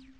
you